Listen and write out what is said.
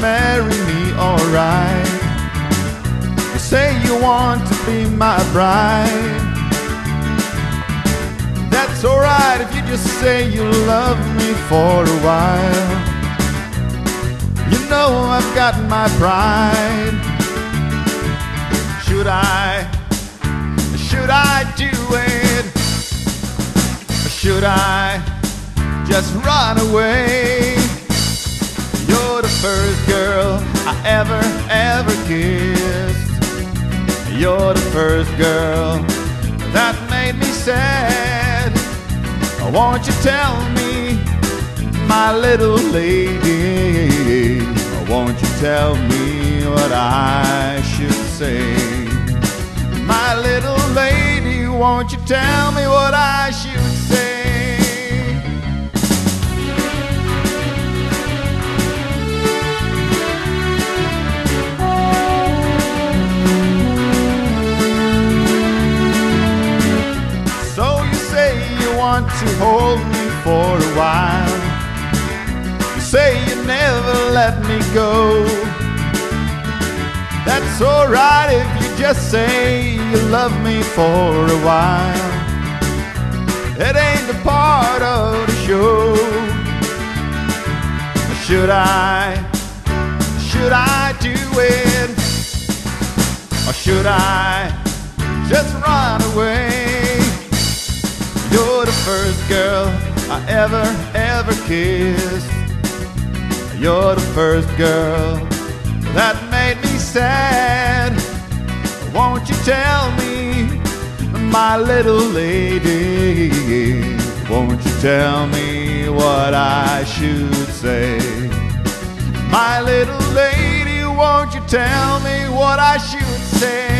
marry me, alright. You say you want to be my bride. That's alright if you just say you love me for a while. You know I've got my pride. Should I? Should I do it? Or should I just run away? First girl I ever, ever kissed. You're the first girl that made me sad. Won't you tell me, my little lady? Won't you tell me what I should say? My little lady, won't you tell me what I should say? To hold me for a while. You say you never let me go. That's alright if you just say you love me for a while. It ain't a part of the show. Should I, should I do it? Or should I just run first girl I ever, ever kissed. You're the first girl that made me sad. Won't you tell me, my little lady? Won't you tell me what I should say? My little lady, won't you tell me what I should say?